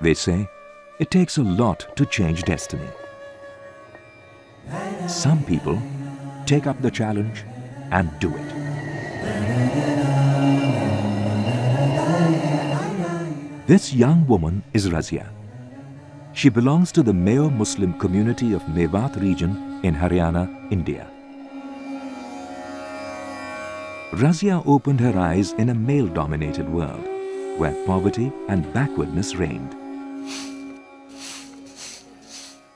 They say it takes a lot to change destiny. Some people take up the challenge and do it. This young woman is Razia. She belongs to the Meo Muslim community of Mewat region in Haryana, India. Razia opened her eyes in a male-dominated world where poverty and backwardness reigned.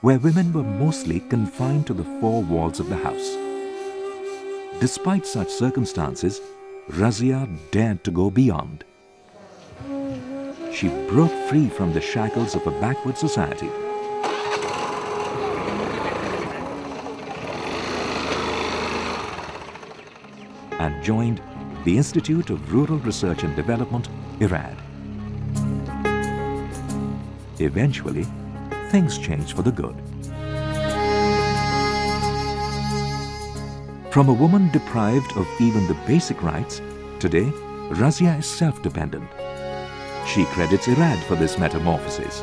Where women were mostly confined to the four walls of the house. Despite such circumstances, Razia dared to go beyond. She broke free from the shackles of a backward society. and joined the Institute of Rural Research and Development, IRRAD. Eventually, things changed for the good. From a woman deprived of even the basic rights, today Razia is self-dependent. She credits IRRAD for this metamorphosis.